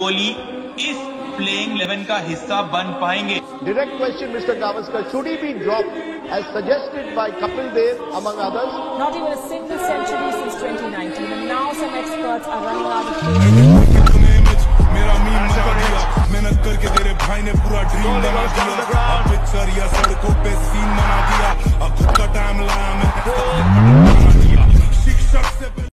कोहली इस प्लेइंग 11 का हिस्सा बन पाएँगे। Direct question mister Gavaskar should he be drop as suggested by Kapil Dev among others not even a single century since 2019 and now some experts are running out of करके तेरे भाई ने पूरा ड्रीम बना दिया। सड़कों पे सीन बना